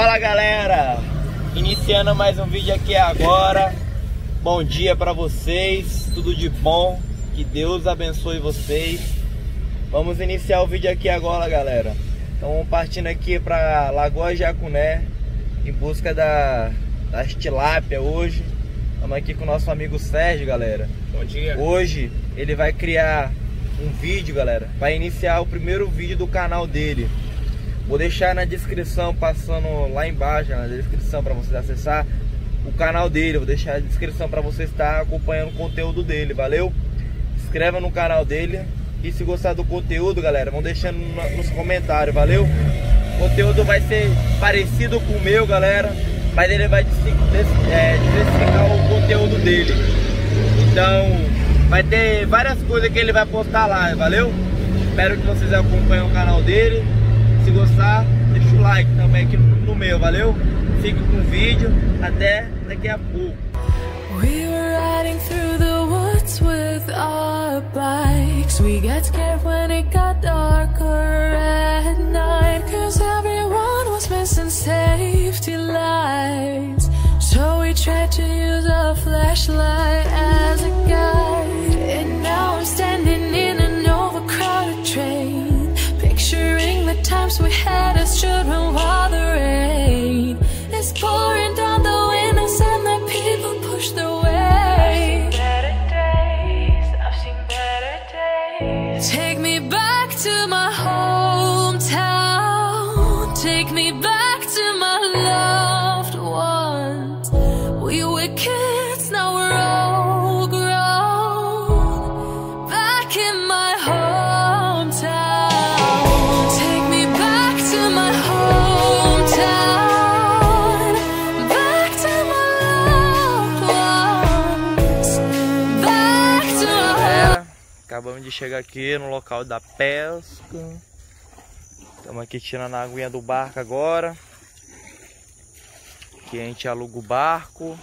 Fala galera, iniciando mais um vídeo aqui agora. Bom dia para vocês, tudo de bom, que Deus abençoe vocês. Vamos iniciar o vídeo aqui agora, galera. Então partindo aqui para Lagoa Jacuné, em busca da, da tilápia hoje. Estamos aqui com o nosso amigo Sérgio, galera. Bom dia. Hoje ele vai criar um vídeo, galera, para iniciar o primeiro vídeo do canal dele. Vou deixar na descrição, passando lá embaixo, na descrição para vocês acessar o canal dele. Vou deixar a descrição para você estar acompanhando o conteúdo dele, valeu? Se inscreva no canal dele e se gostar do conteúdo, galera, vão deixando nos comentários, valeu? O conteúdo vai ser parecido com o meu, galera, mas ele vai é, diversificar o conteúdo dele. Então, vai ter várias coisas que ele vai postar lá, valeu? Espero que vocês acompanhem o canal dele. Se gostar, deixa o like também aqui no meu, valeu? Fique com o vídeo, até daqui a pouco. We were riding through the woods with our bikes We got scared when it got darker at night Cause everyone was missing safety lights So we tried to use a flashlight as a guide acabamos de chegar aqui no local da pesca. Estamos aqui tirando a aguinha do barco agora. Aqui a gente aluga o barco.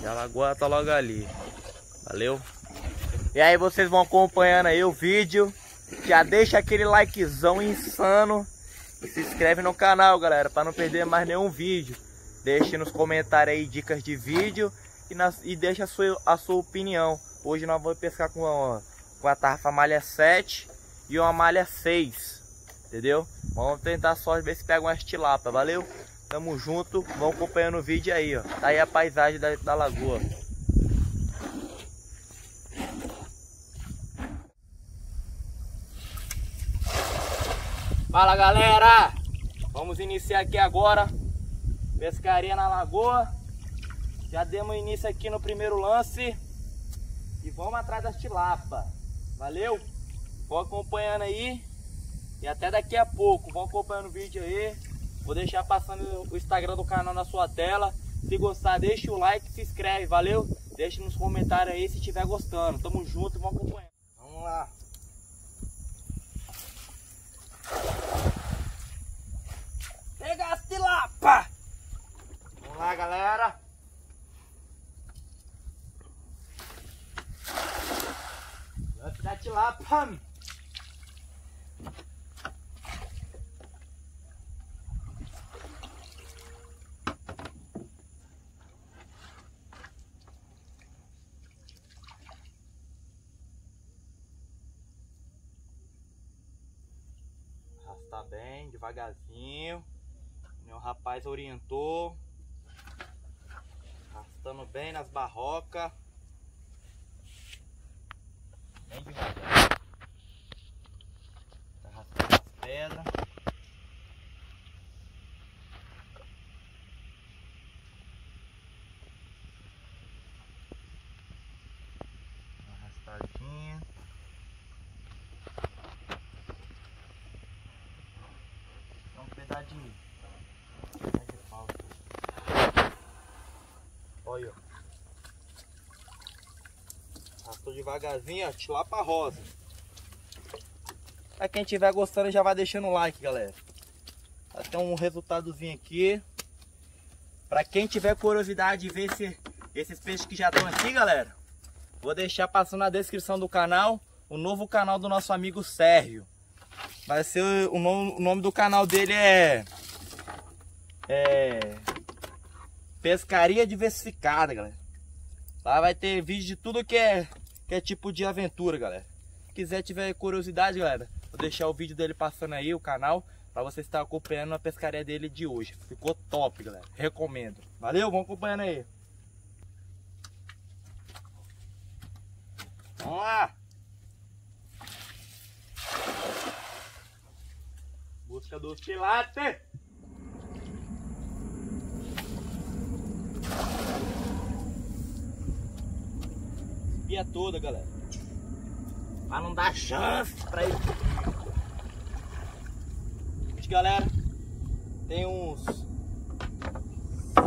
E a lagoa tá logo ali. Valeu? E aí vocês vão acompanhando aí o vídeo. Já deixa aquele likezão insano. E se inscreve no canal, galera, para não perder mais nenhum vídeo. Deixe nos comentários aí dicas de vídeo e, nas, e deixa a sua, a sua opinião. Hoje nós vamos pescar com a, com a tarrafa malha 7 e uma malha 6. Entendeu? Vamos tentar sorte ver se pega uma estilapa, valeu? Tamo junto, vamos acompanhando o vídeo aí, ó. Tá aí a paisagem da, da lagoa. Fala galera! Vamos iniciar aqui agora pescaria na lagoa. Já demos início aqui no primeiro lance e vamos atrás das tilapa. Valeu? Vou acompanhando aí e até daqui a pouco. Vão acompanhando o vídeo aí. Vou deixar passando o Instagram do canal na sua tela. Se gostar, deixa o like, se inscreve, valeu? Deixa nos comentários aí se estiver gostando. Tamo junto, vamos acompanhar. Vamos lá. Pega as tilapa! Vamos lá, galera. Lance da tilapa. Arrastar bem, devagarzinho. Meu rapaz orientou. Arrastando bem nas barrocas. Bem devagar. Tá arrastando as pedras. Uma Arrastadinha. Dá um pedaço de, pedaço de pau. Olha, ó. Arrastou devagarzinho, ó, tilapa rosa. Pra quem estiver gostando, já vai deixando o like, galera. Até um resultadozinho aqui. Pra quem tiver curiosidade de ver esse, esses peixes que já estão aqui, galera. Vou deixar passando na descrição do canal o novo canal do nosso amigo Sérgio. Vai ser o nome, o nome do canal dele é é, pescaria diversificada, galera. Lá vai ter vídeo de tudo que é, que é tipo de aventura, galera. Se quiser, tiver curiosidade, galera, vou deixar o vídeo dele passando aí, o canal, para você estar acompanhando a pescaria dele de hoje. Ficou top, galera. Recomendo. Valeu, vamos acompanhando aí. Vamos lá. Busca dos pilates. Espia toda, galera. Pra não dar chance pra ele. Galera, tem uns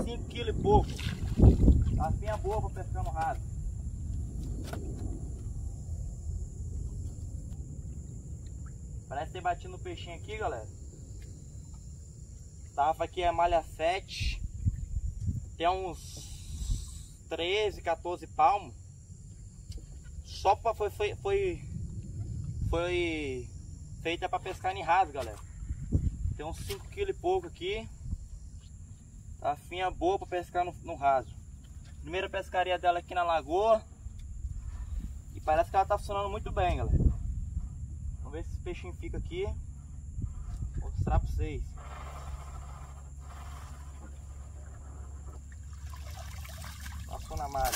5 kg e pouco. Lafinha boa pra pescar no raso. Parece ter batido no peixinho aqui, galera. Tava aqui é malha 7. Tem uns 13, 14 palmos. Só pra, foi, foi, foi, foi feita para pescar em raso, galera. Tem uns 5 kg e pouco aqui. A finha boa para pescar no, no raso. Primeira pescaria dela aqui na lagoa. E parece que ela tá funcionando muito bem, galera. Vamos ver se esse peixinho fica aqui. Vou mostrar para vocês. Passou na malha.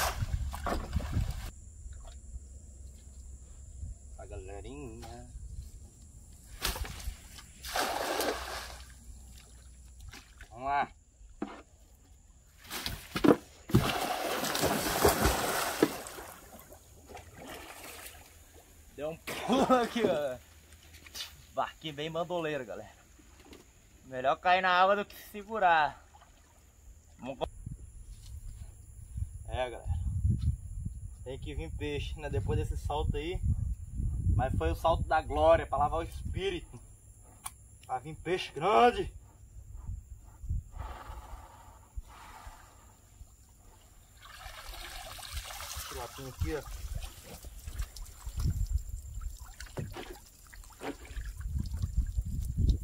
A galerinha. Vamos lá. Deu um pulo aqui, ó. Barquinho bem bandoleiro, galera. Melhor cair na água do que segurar. É, galera. Tem que vir peixe, né? Depois desse salto aí. Mas foi o salto da glória, para lavar o espírito. Vai vir peixe grande. latinha aqui, ó.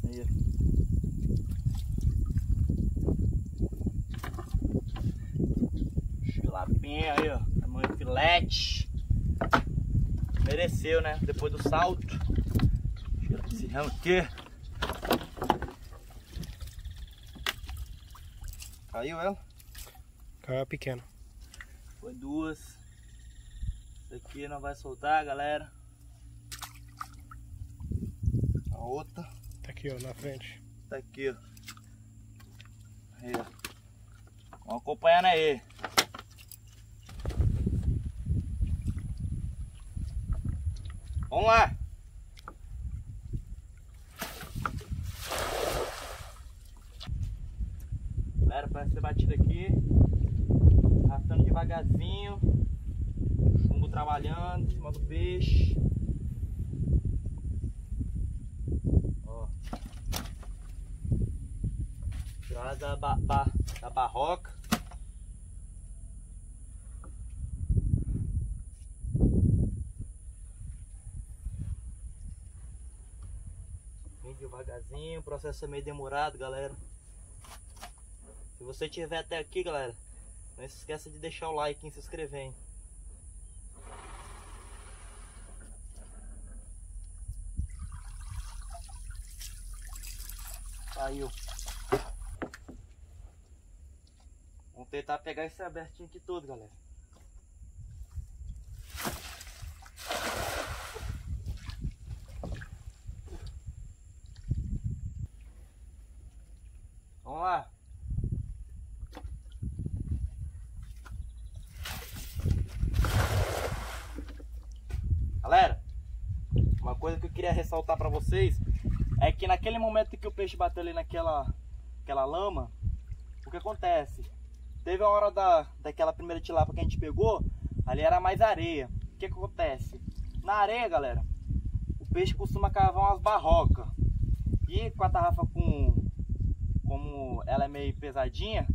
Aí, Chilapinha aí, ó. Tamanho filete. Mereceu, né? Depois do salto. Esse ramo aqui. Caiu ela? Caiu pequeno. Foi duas. Essa aqui não vai soltar, galera. A outra. Tá aqui, ó, na frente. Tá aqui, ó. Aí, ó. Vamos acompanhando aí. Vamos lá. Galera, parece ter batido aqui. Arrastando devagarzinho trabalhando em cima do peixe. Ó. Tirada da, ba, ba, da barroca. Vem devagarzinho, o processo é meio demorado, galera. Se você estiver até aqui, galera, não se esqueça de deixar o like e se inscrever, hein? Saiu. Vamos tentar pegar esse abertinho aqui todo, galera. Vamos lá. Galera, uma coisa que eu queria ressaltar para vocês é que naquele momento que o peixe bateu ali naquela aquela lama, o que acontece? Teve a hora da, daquela primeira tilapa que a gente pegou, ali era mais areia. O que, que acontece? Na areia, galera, o peixe costuma cavar umas barrocas. E com a tarrafa como ela é meio pesadinha,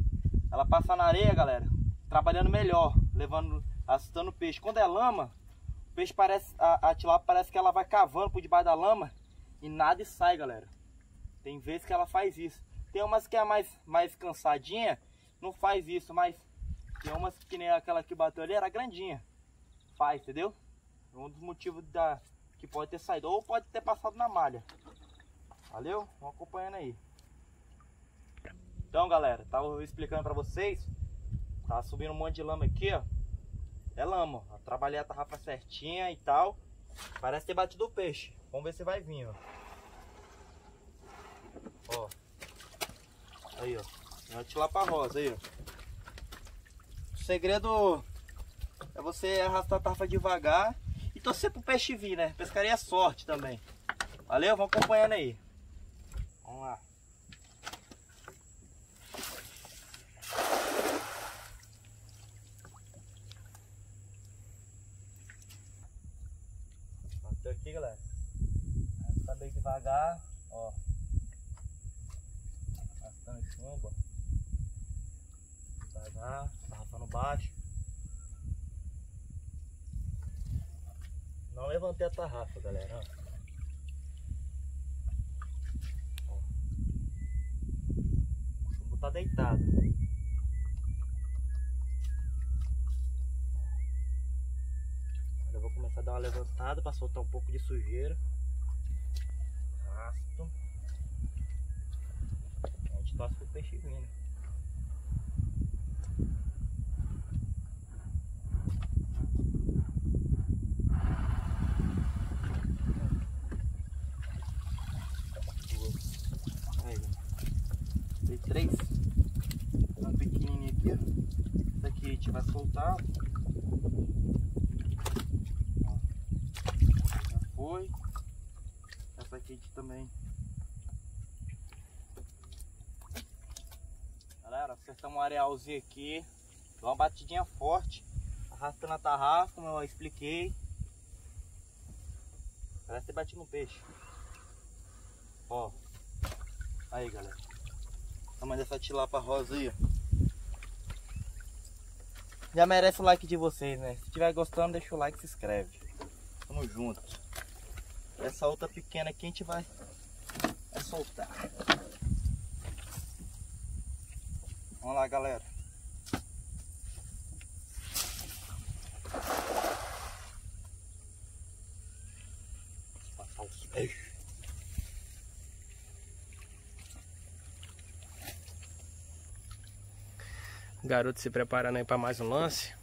ela passa na areia, galera, trabalhando melhor, levando, assustando o peixe. Quando é lama, o peixe parece, a, a tilapa parece que ela vai cavando por debaixo da lama e nada sai, galera. Tem vezes que ela faz isso. Tem umas que é mais, mais cansadinha, não faz isso, mas tem umas que nem aquela que bateu ali, era grandinha. Faz, entendeu? É um dos motivos da, que pode ter saído, ou pode ter passado na malha. Valeu? Vamos acompanhando aí. Então galera, tava explicando pra vocês. Tava subindo um monte de lama aqui, ó. É lama, ó. Trabalhei a tarrafa certinha e tal. Parece ter batido o peixe. Vamos ver se vai vir, ó. Ó. Aí, ó. Vai lá pra rosa aí, ó. O segredo é você arrastar a tarrafa devagar e torcer pro peixe vir, né? Pescaria é sorte também. Valeu? Vamos acompanhando aí. Vamos lá. Bateu aqui, galera. Tá bem devagar, ó. Arrastando chumbo. Devagar, tarrafando baixo. Não levantei a tarrafa, galera. Ó. tá deitado. Dar uma levantada para soltar um pouco de sujeira. Arrasto. A gente torce pro peixe vindo. Aí, três gente vai soltar. Já foi. Gente também. Galera, acertamos um arealzinho aqui. Deu uma batidinha forte. Arrastando a tarrafa, como eu expliquei. Parece ter batido no peixe. Ó. Aí, galera. Tamanho dessa tilapa rosa aí, já merece o like de vocês, né? Se estiver gostando, deixa o like e se inscreve. Tamo junto. Essa outra pequena aqui a gente vai, soltar. Vamos lá, galera. Passar os peixes. garoto se preparando aí para mais um lance.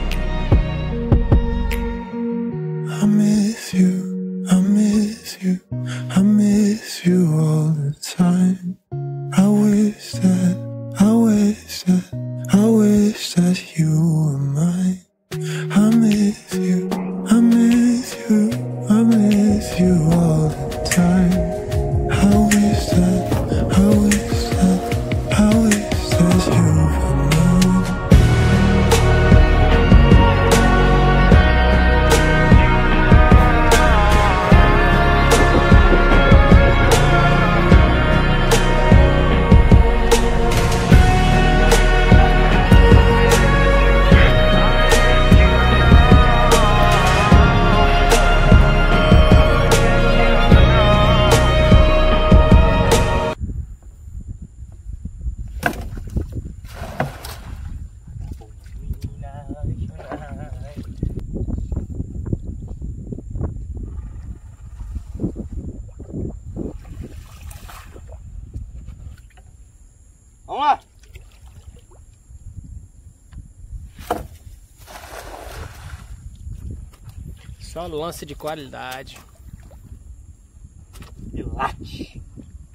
Vamos lá. Só lance de qualidade. E late.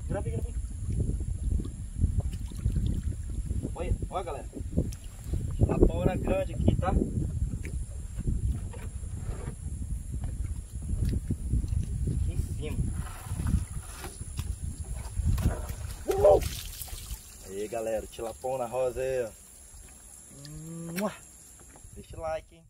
Grava, grava. Olha, olha galera. A paura grande aqui, tá? Aqui em cima. Uhul. Aí galera, tilapão na rosa aí, ó. Deixa o like, hein?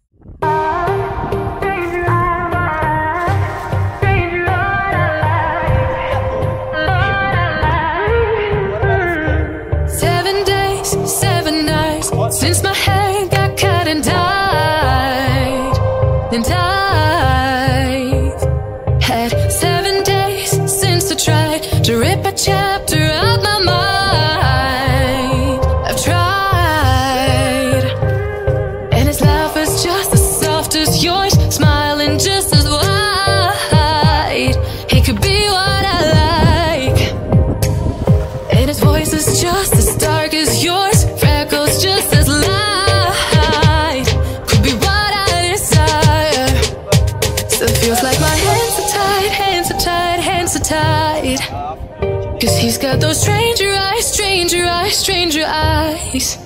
Eyes.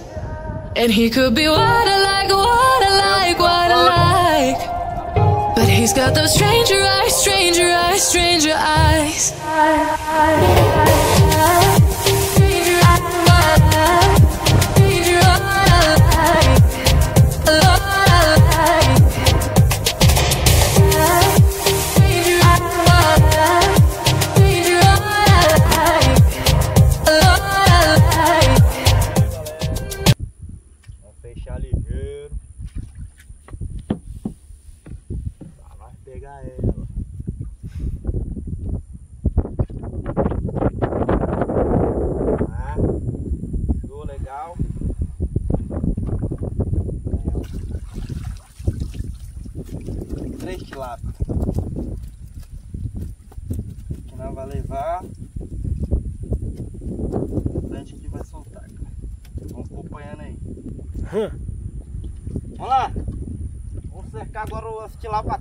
And he could be what I like, what I like, what I like. But he's got those stranger eyes, stranger eyes, stranger eyes. Vamos lá. Vamos cercar agora as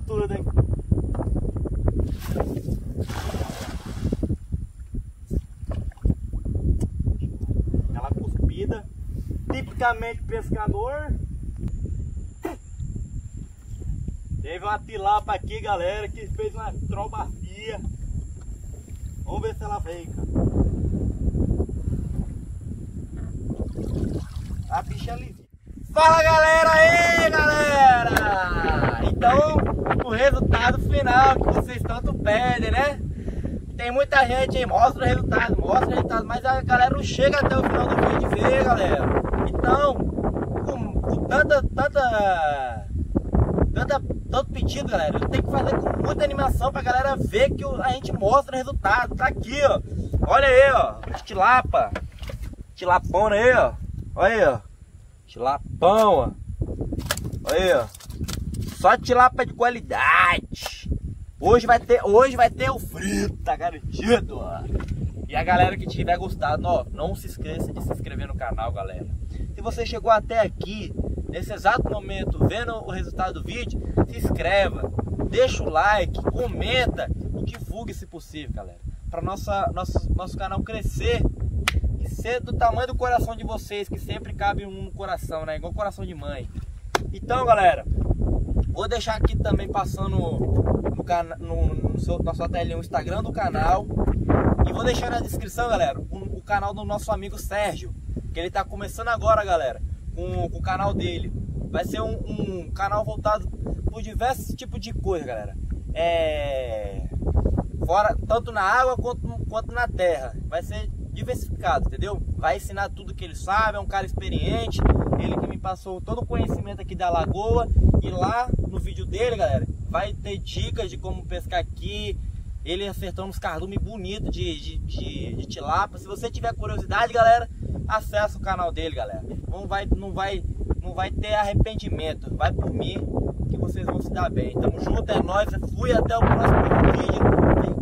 tudo, hein? Aquela cuspida. Tipicamente pescador. Teve uma tilapa aqui, galera, que fez uma trombacia. Vamos ver se ela vem, cara. A bicha ali. Fala galera aí, galera! Então, o resultado final que vocês tanto pedem, né? Tem muita gente aí, mostra o resultado, mostra o resultado, mas a galera não chega até o final do vídeo e galera. Então, com, com tanta, tanta, tanta, tanto pedido, galera, eu tenho que fazer com muita animação pra galera ver que a gente mostra o resultado. Tá aqui, ó. Olha aí, ó. Tilapa. Tilapona aí, ó. Olha aí, ó. Tilapão, ó. Aí, ó. Só tilapa de qualidade. Hoje vai ter, hoje vai ter o frito, tá garantido, ó. E a galera que tiver gostado, ó, não se esqueça de se inscrever no canal, galera. Se você chegou até aqui, nesse exato momento, vendo o resultado do vídeo, se inscreva, deixa o like, comenta, divulgue se possível, galera. Para nosso nosso canal crescer ser do tamanho do coração de vocês, que sempre cabe um no coração, né? Igual coração de mãe. Então, galera, vou deixar aqui também passando no, cana no, no seu, na sua o Instagram do canal. E vou deixar na descrição, galera, o, o canal do nosso amigo Sérgio. Que ele tá começando agora, galera, com, com o canal dele. Vai ser um, um canal voltado por diversos tipos de coisa, galera. É. Fora, tanto na água quanto, quanto na terra. Vai ser diversificado, entendeu? Vai ensinar tudo que ele sabe, é um cara experiente. Ele que me passou todo o conhecimento aqui da lagoa. E lá no vídeo dele, galera, vai ter dicas de como pescar aqui. Ele acertando uns cardumes bonitos de, de, de, de tilápia. Se você tiver curiosidade, galera, acessa o canal dele, galera. Não vai, não vai, não vai ter arrependimento. Vai por mim que vocês vão se dar bem. Tamo junto, é nóis. Fui até o próximo vídeo.